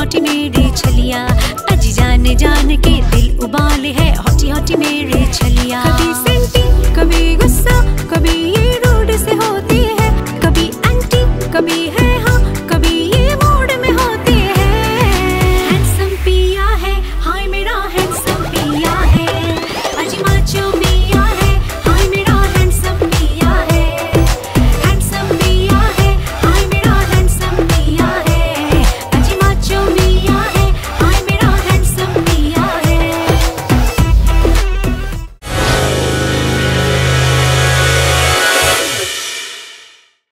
Naughty मेरी छलिया। अजी जान जान के दिल उबाल है।